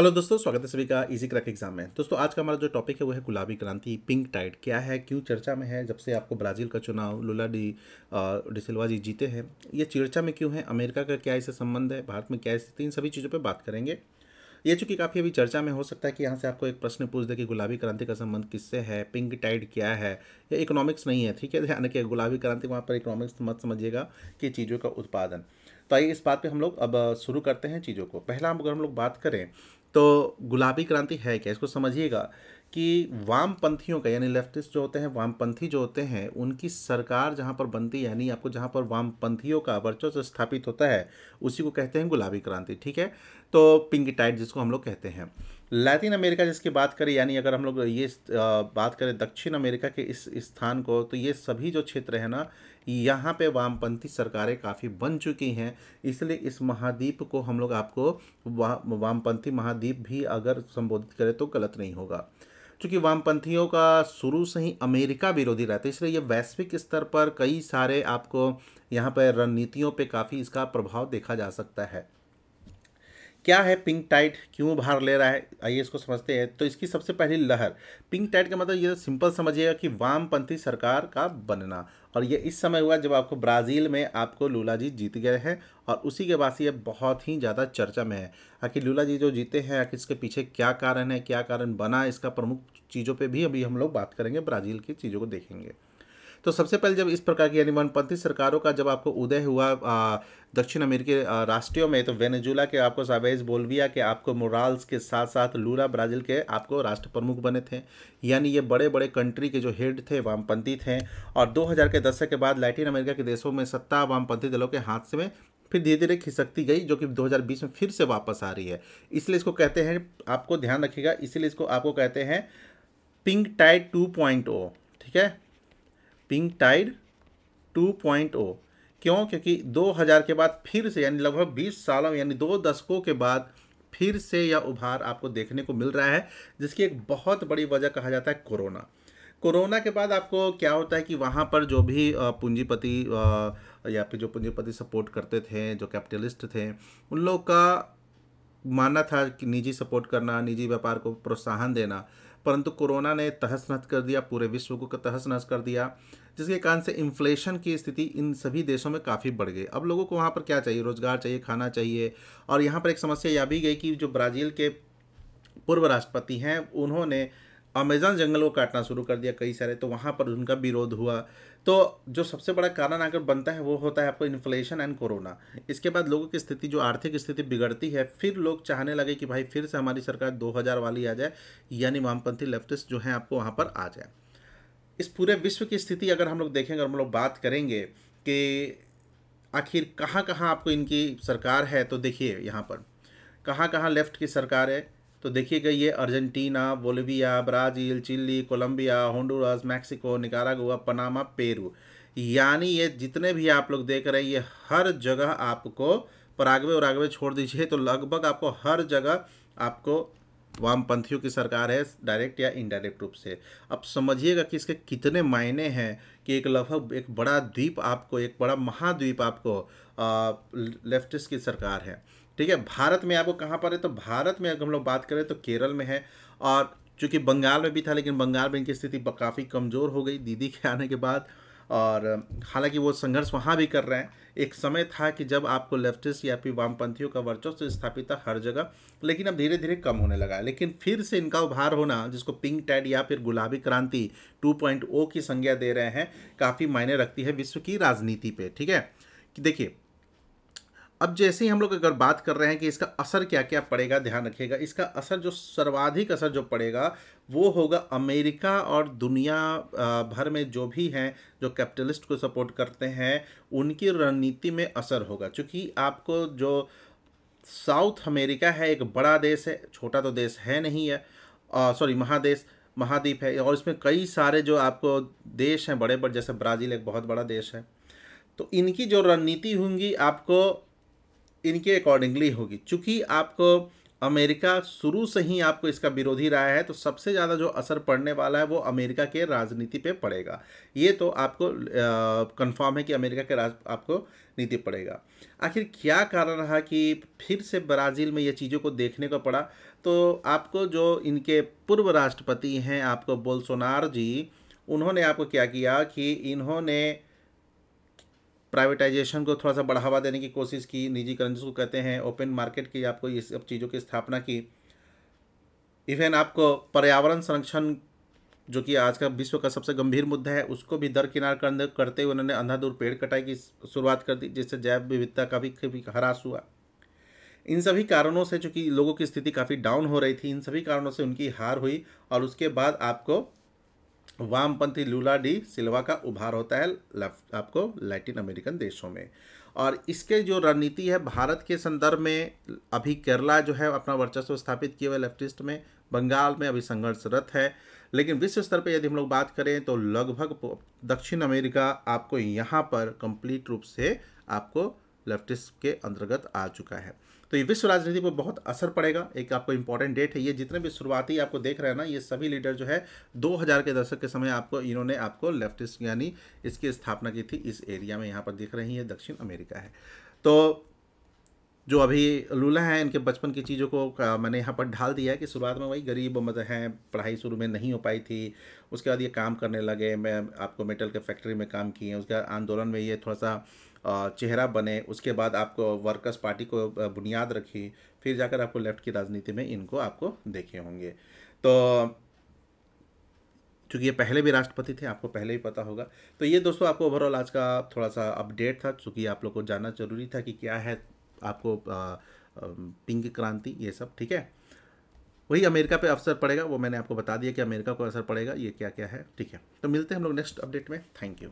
Hello दोस्तों, स्वागत है सभी का इजी क्रैक एग्ज़ाम में। दोस्तों, आज का हमारा जो टॉपिक है, वो है गुलाबी क्रांति पिंक टाइड क्या है, क्यों चर्चा में है, जब से आपको ब्राज़ील का चुनाव, लुला डी डिसिल्वा जी जीते हैं, ये चर्चा में क्यों है, अमेरिका का क्या इससे संबंध है, भारत में क्या स्थिति इन सभी चीज़ों पर बात करेंगे। ये चूँकि काफ़ी अभी चर्चा में हो सकता है कि यहाँ से आपको एक प्रश्न पूछ दे कि गुलाबी क्रांति का संबंध किससे है पिंक टाइड क्या है, ये इकोनॉमिक्स नहीं है, ठीक है? ध्यान रखिए, गुलाबी क्रांति वहाँ पर इकोनॉमिक्स मत समझिएगा कि चीज़ों का उत्पादन। तो आइए इस बात पे हम लोग अब शुरू करते हैं चीज़ों को। पहला अगर हम लोग बात करें तो गुलाबी क्रांति है क्या? इसको समझिएगा कि वामपंथियों का, यानी लेफ्टिस्ट जो होते हैं, वामपंथी जो होते हैं, उनकी सरकार जहाँ पर बनती यानी आपको जहाँ पर वामपंथियों का वर्चस्व स्थापित होता है, उसी को कहते हैं गुलाबी क्रांति, ठीक है? तो पिंक टाइट जिसको हम लोग कहते हैं। लैटिन अमेरिका जिसकी बात करें यानी अगर हम लोग ये बात करें दक्षिण अमेरिका के इस स्थान को तो ये सभी जो क्षेत्र है ना यहाँ पे वामपंथी सरकारें काफ़ी बन चुकी हैं। इसलिए इस महाद्वीप को हम लोग आपको वा, वामपंथी महाद्वीप भी अगर संबोधित करें तो गलत नहीं होगा। क्योंकि वामपंथियों का शुरू से ही अमेरिका विरोधी रहता है इसलिए ये वैश्विक स्तर पर कई सारे आपको यहाँ पर रणनीतियों पे काफ़ी इसका प्रभाव देखा जा सकता है। क्या है पिंक टाइट क्यों भार ले रहा है? आइए इसको समझते हैं। तो इसकी सबसे पहली लहर। पिंक टाइट का मतलब ये सिंपल समझिएगा कि वामपंथी सरकार का बनना। और ये इस समय हुआ जब आपको ब्राज़ील में आपको लूला जी जीत गए हैं और उसी के बाद से ये बहुत ही ज़्यादा चर्चा में है। आखिर लूला जी जो जीते हैं, आखिर इसके पीछे क्या कारण है, क्या कारण बना, इसका प्रमुख चीज़ों पर भी अभी हम लोग बात करेंगे, ब्राज़ील की चीज़ों को देखेंगे। तो सबसे पहले जब इस प्रकार की, यानी वनपंथी सरकारों का जब आपको उदय हुआ दक्षिण अमेरिकी राष्ट्रीय में तो वेनेजुला के आपको सावेज बोलविया के आपको मोराल्स के साथ साथ लूरा ब्राज़ील के आपको राष्ट्र प्रमुख बने थे। यानी ये बड़े बड़े कंट्री के जो हेड थे, वामपंथी थे। और 2000 के दशक के बाद लैटिन अमेरिका के देशों में सत्ता वामपंथी दलों के हाथ से में फिर धीरे धीरे खिसकती गई, जो कि 2020 में फिर से वापस आ रही है। इसलिए इसको कहते हैं, आपको ध्यान रखिएगा, इसीलिए इसको आपको कहते हैं, पिंक टाइड टू ठीक है? पिंक टाइड 2.0 क्यों? क्योंकि 2000 के बाद फिर से, यानी लगभग 20 सालों यानी दो दशकों के बाद फिर से यह उभार आपको देखने को मिल रहा है, जिसकी एक बहुत बड़ी वजह कहा जाता है कोरोना। कोरोना के बाद आपको क्या होता है कि वहाँ पर जो भी पूंजीपति या फिर जो पूंजीपति सपोर्ट करते थे, जो कैपिटलिस्ट थे, उन लोग का मानना था कि निजी सपोर्ट करना, निजी व्यापार को प्रोत्साहन देना। परंतु कोरोना ने तहस नहस कर दिया, पूरे विश्व को तहस नहस कर दिया, जिसके कारण से इन्फ्लेशन की स्थिति इन सभी देशों में काफ़ी बढ़ गई। अब लोगों को वहाँ पर क्या चाहिए? रोज़गार चाहिए, खाना चाहिए, और यहाँ पर एक समस्या यह भी गई कि जो ब्राज़ील के पूर्व राष्ट्रपति हैं, उन्होंने अमेज़न जंगल को काटना शुरू कर दिया कई सारे तो वहाँ पर उनका विरोध हुआ। तो जो सबसे बड़ा कारण अगर बनता है, वो होता है आपको इन्फ्लेशन एंड कोरोना इसके बाद लोगों की स्थिति, जो आर्थिक स्थिति बिगड़ती है, फिर लोग चाहने लगे कि भाई फिर से हमारी सरकार 2000 वाली आ जाए, यानी वामपंथी लेफ्टिस्ट जो है, आपको वहाँ पर आ जाए। इस पूरे विश्व की स्थिति अगर हम लोग देखेंगे, हम लोग बात करेंगे कि आखिर कहाँ कहाँ आपको इनकी सरकार है तो देखिए यहाँ पर। कहाँ कहाँ लेफ़्ट की सरकार है तो देखिएगा ये Argentina, Bolivia, Brazil, Chile, Colombia, Honduras, Mexico, Nicaragua, Panama, Peru. यानी ये जितने भी आप लोग देख रहे हैं, ये हर जगह आपको परागवे और छोड़ दीजिए तो लगभग आपको हर जगह आपको वामपंथियों की सरकार है, डायरेक्ट या इनडायरेक्ट रूप से। अब समझिएगा कि इसके कितने मायने हैं कि एक लगभग एक बड़ा द्वीप आपको, एक बड़ा महाद्वीप आपको लेफ्टिस्ट की सरकार है। ठीक है, भारत में आपको कहाँ पर है? तो भारत में अगर हम लोग बात करें तो केरल में है। और चूँकि बंगाल में भी था, लेकिन बंगाल में इनकी स्थिति काफ़ी कमज़ोर हो गई दीदी के आने के बाद। और हालाँकि वो संघर्ष वहाँ भी कर रहे हैं। एक समय था कि जब आपको लेफ्टिस्ट या फिर वामपंथियों का वर्चस्व स्थापित था हर जगह, लेकिन अब धीरे धीरे कम होने लगा है। लेकिन फिर से इनका उभार होना, जिसको पिंक टैड या फिर गुलाबी क्रांति 2.0 की संज्ञा दे रहे हैं, काफ़ी मायने रखती है विश्व की राजनीति पे, ठीक है? कि देखिए अब जैसे ही हम लोग अगर बात कर रहे हैं कि इसका असर क्या क्या पड़ेगा, ध्यान रखिएगा, इसका असर जो सर्वाधिक असर जो पड़ेगा, वो होगा अमेरिका और दुनिया भर में जो भी हैं, जो कैपिटलिस्ट को सपोर्ट करते हैं, उनकी रणनीति में असर होगा। क्योंकि आपको जो साउथ अमेरिका है, एक बड़ा देश है, छोटा तो देश है नहीं है सॉरी, महादेश, महाद्वीप है, और इसमें कई सारे जो आपको देश हैं बड़े बड़े जैसे ब्राज़ील एक बहुत बड़ा देश है। तो इनकी जो रणनीति होंगी, आपको इनके अकॉर्डिंगली होगी। चूँकि आपको अमेरिका शुरू से ही आपको इसका विरोधी रहा है तो सबसे ज़्यादा जो असर पड़ने वाला है वो अमेरिका के राजनीति पे पड़ेगा। ये तो आपको कंफर्म है कि अमेरिका के राज, आपको नीति पड़ेगा। आखिर क्या कारण रहा कि फिर से ब्राज़ील में ये चीज़ों को देखने को पड़ा? तो आपको जो इनके पूर्व राष्ट्रपति हैं, आपको बोलसोनार जी, उन्होंने आपको क्या किया कि इन्होंने प्राइवेटाइजेशन को थोड़ा सा बढ़ावा देने की कोशिश की निजीकरण जिसको कहते हैं, ओपन मार्केट की आपको ये सब चीज़ों की स्थापना की। इवन आपको पर्यावरण संरक्षण, जो कि आज का विश्व का सबसे गंभीर मुद्दा है, उसको भी दरकिनार करते हुए उन्होंने अंधाधुर पेड़ कटाई की शुरुआत कर दी, जिससे जैव विविधता का भी कभी ह्रास हुआ। इन सभी कारणों से चूँकि लोगों की स्थिति काफ़ी डाउन हो रही थी, इन सभी कारणों से उनकी हार हुई, और उसके बाद आपको वामपंथी लूला डी सिल्वा का उभार होता है आपको लैटिन अमेरिकन देशों में। और इसके जो रणनीति है, भारत के संदर्भ में अभी केरला जो है अपना वर्चस्व स्थापित किए हुए लेफ्टिस्ट में, बंगाल में अभी संघर्षरत है। लेकिन विश्व स्तर पर यदि हम लोग बात करें तो लगभग दक्षिण अमेरिका आपको यहाँ पर कंप्लीट रूप से आपको लेफ्टिस्ट के अंतर्गत आ चुका है। तो ये विश्व राजनीति पर बहुत असर पड़ेगा। एक आपको इंपॉर्टेंट डेट है, ये जितने भी शुरुआती आपको देख रहे हैं ना, ये सभी लीडर जो है 2000 के दशक के समय आपको, इन्होंने आपको लेफ्टिस्ट यानी इसकी स्थापना की थी, इस एरिया में यहाँ पर दिख रही है, दक्षिण अमेरिका है। तो जो अभी लूला हैं, इनके बचपन की चीज़ों को मैंने यहाँ पर ढाल दिया है कि शुरुआत में वही गरीब मतलब हैं, पढ़ाई शुरू में नहीं हो पाई थी, उसके बाद ये काम करने लगे, मैं आपको मेटल के फैक्ट्री में काम किए, उसके बाद आंदोलन में ये थोड़ा सा चेहरा बने, उसके बाद आपको वर्कर्स पार्टी को बुनियाद रखी, फिर जाकर आपको लेफ़्ट की राजनीति में इनको आपको देखे होंगे। तो चूँकि ये पहले भी राष्ट्रपति थे, आपको पहले ही पता होगा। तो ये दोस्तों, आपको ओवरऑल आज का थोड़ा सा अपडेट था, चूँकि आप लोग को जानना ज़रूरी था कि क्या है आपको पिंक क्रांति, ये सब, ठीक है? वही अमेरिका पे असर पड़ेगा, वो मैंने आपको बता दिया कि अमेरिका को असर पड़ेगा, ये क्या क्या है, ठीक है? तो मिलते हैं हम लोग नेक्स्ट अपडेट में, थैंक यू।